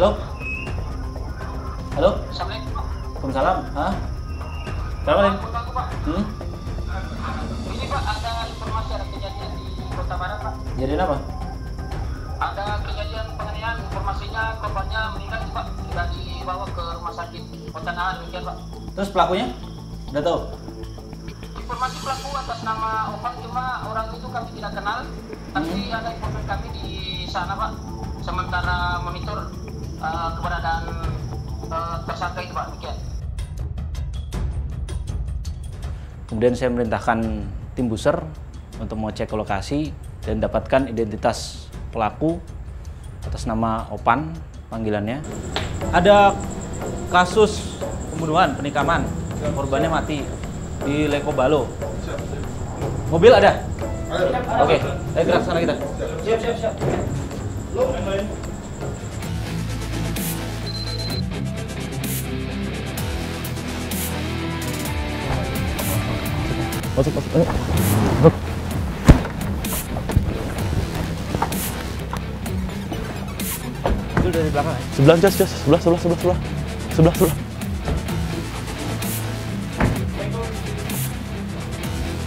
Halo? Halo? Assalamualaikum. Waalaikumsalam. Hah? Kenapa, Pak. Hmm? Ini Pak ada informasi ada kejadian di Kota Barat Pak. Jadiin apa? Ada kejadian penganiayaan informasinya korbannya meninggal Pak. Sudah dibawa ke rumah sakit Kota Nahan demikian Pak. Terus pelakunya? Udah tahu? Informasi pelaku atas nama Opan cuma orang itu kami tidak kenal. Tapi ada informasi kami di sana Pak. Sementara monitor eh, keberadaan eh, tersangka itu Pak demikian. Kemudian saya merintahkan tim buser untuk mengecek ke lokasi dan dapatkan identitas pelaku atas nama Opan panggilannya. Ada kasus pembunuhan, penikaman, korbannya mati di Leko Balo. Mobil ada? Oke, ayo gerak sana kita. Siap siap siap. Masuk, masuk. Ayo. Masuk. Itu dari belakang ya? Sebelah, Jas, Jas. Sebelah, sebelah, sebelah, sebelah. Sebelah, sebelah.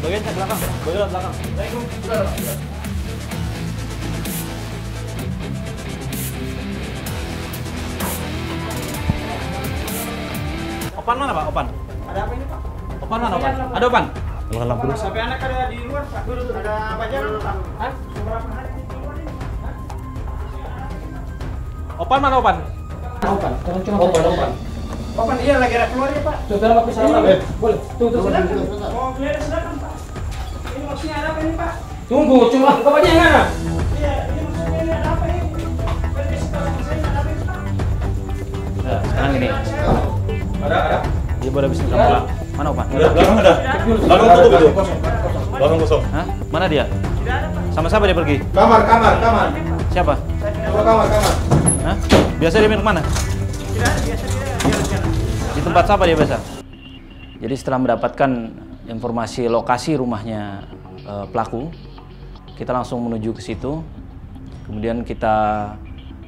Bagian belakang, bagian belakang. Opan mana Pak? Opan? Ada apa ini Pak? Opan mana Opan? Ada Opan? Lampu. Sampai anak ada di luar Pak. Ada pajar Pak. Hah? Beberapa hari di luar ini. Opan mana Opan? Opan, tolong cuma Opan, Opan. Opan, iya lagi ada keluar ya Pak. Tuh, saya Eh. Boleh. Tuh, tuh, silakan. Oh, silakan Pak. Ini maksudnya ada apa ini Pak? Tunggu, cuma bapaknya yang mana? Iya, ini maksudnya ini ada apa ini? Sama saya ada apa ini Pak? Nah, sekarang gini. Ada, ada. Dia baru nikah pulang. Mana Opan? Belakang ada. Belakang tutup itu. Belakang kosong. Hah? Mana dia? Tidak ada Pak. Sama siapa dia pergi? Kamar, kamar, kamar. Siapa? Kamar, kamar. Hah? Biasa dia main ke mana? Tidak ada, biasa dia jalan-jalan. Di tempat siapa dia biasa? Jadi setelah mendapatkan informasi lokasi rumahnya eh, pelaku, kita langsung menuju ke situ. Kemudian kita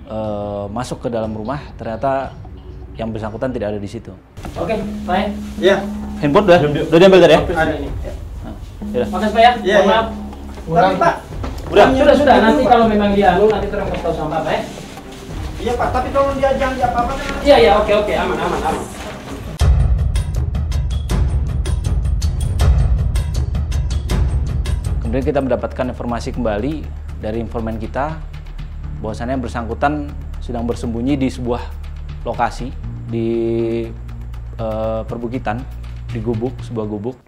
eh, masuk ke dalam rumah, ternyata yang bersangkutan tidak ada di situ. Oke, baik. Iya. Handphone udah, udah diambil tadi ya? Ada ini. Nah, yaudah. Makasih Pak ya. Iya, iya. maaf. Tapi Pak, Udah. sudah sudah nanti kalau memang dia anu nanti terang kasih tahu sama Bapak ya. Iya Pak, tapi tolong dia jangan apa-apa. Iya iya oke oke aman aman aman. Kemudian kita mendapatkan informasi kembali dari informan kita bahwasannya yang bersangkutan sedang bersembunyi di sebuah lokasi di eh, perbukitan di gubuk sebuah gubuk.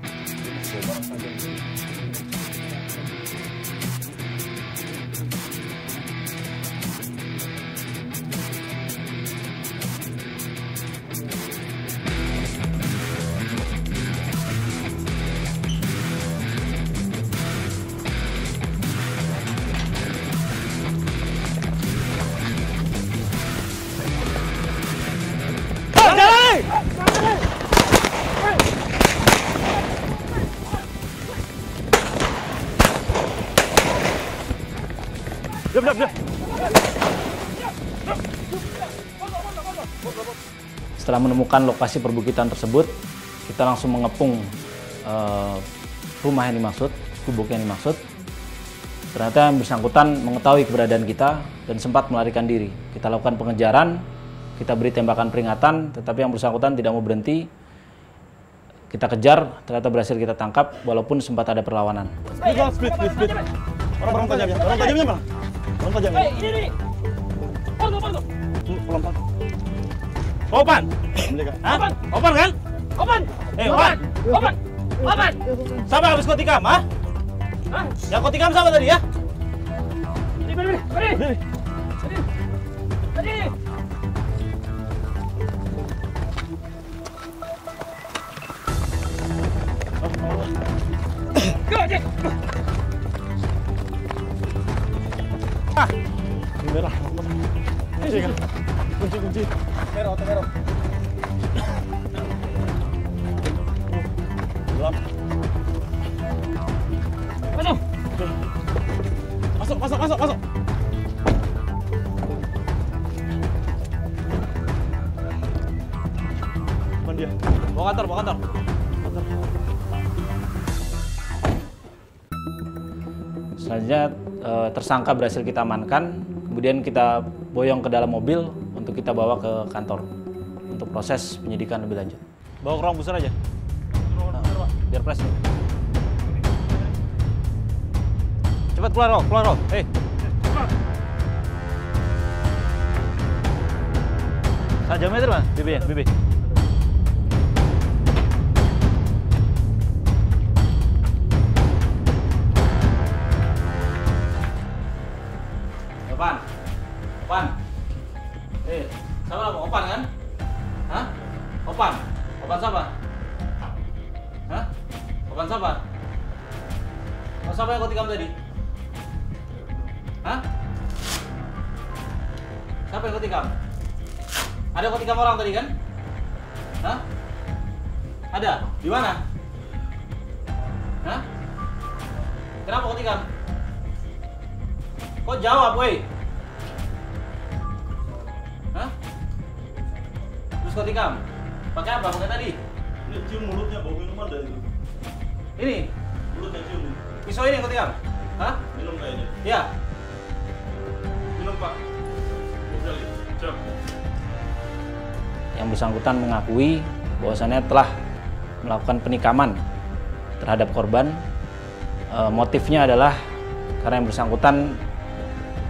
Setelah menemukan lokasi perbukitan tersebut, kita langsung mengepung eh, rumah yang dimaksud, gubuk yang dimaksud. Ternyata yang bersangkutan mengetahui keberadaan kita dan sempat melarikan diri. Kita lakukan pengejaran, kita beri tembakan peringatan, tetapi yang bersangkutan tidak mau berhenti. Kita kejar, ternyata berhasil kita tangkap walaupun sempat ada perlawanan. Speed, Bang, speed, speed, speed. Orang-orang tajamnya. Orang tajamnya mana? Orang tajamnya. ini ini. Opan! Menjaga. Hah? Opan kan? Open. Eh, Opan! Open. Open. Siapa habis kau tikam, ha? Hah? Yang kau tikam siapa tadi ya? Ini beri beri. Merah, otak merah. Gelap. Aduh. Masuk, masuk, masuk, masuk. Cuman dia. Bawa kantor, bawa kantor. Kantor. Selanjutnya tersangka berhasil kita amankan, kemudian kita boyong ke dalam mobil, untuk kita bawa ke kantor untuk proses penyidikan lebih lanjut. Bawa ke ruang busur aja. Nah, biar press. Cepat keluar, Ro. Keluar, Ro. Hei. Satu meter, Mas. BB ya, BB. Opan kan? Hah? Opan. Opan siapa? Hah? Opan siapa? Oh, siapa yang kau tikam tadi? Hah? Siapa yang kau tikam? Ada kau tikam orang tadi kan? Hah? Ada? Di mana? Hah? Kenapa kau tikam? Kok jawab, woi? Tikam? Pakai apa? Pakai tadi? Ini cium mulutnya bau minuman dari itu. Ini? Mulutnya cium. Pisau ini kau tikam? Hah? Minum kayaknya. Iya. Minum pak. Kali. Siap. Yang bersangkutan mengakui bahwasannya telah melakukan penikaman terhadap korban. E, motifnya adalah karena yang bersangkutan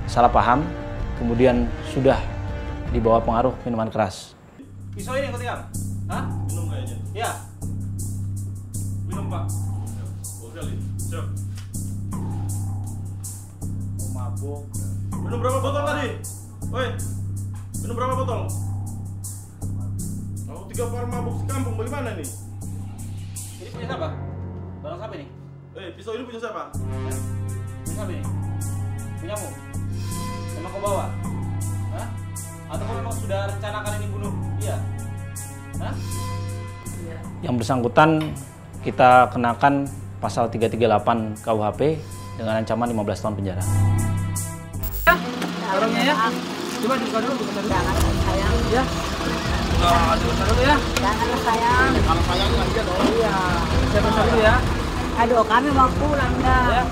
salah paham, kemudian sudah dibawa pengaruh minuman keras. Pisau ini kau tikam? Hah? Minum kayaknya. Iya. Minum pak. Dua kali. Siap. Oh, mabuk. Minum berapa botol tadi? Woi. Minum berapa botol? Kamu tiga par mabuk sekampung bagaimana nih? Ini punya siapa? Barang siapa ini? Eh, pisau ini punya siapa? Punya siapa ini? Punyamu? Emang kau bawa? Hah? Atau kau memang sudah rencanakan ini bunuh? Yang bersangkutan kita kenakan pasal 338 KUHP dengan ancaman 15 tahun penjara. Orangnya ya. Coba dibuka dulu, buka dulu. Jangan sayang. Ya. Nah, dibuka dulu ya. Jangan sayang. Kalau sayang aja dong. Iya. Saya dulu ya. Aduh, kami mau pulang dah. Ya.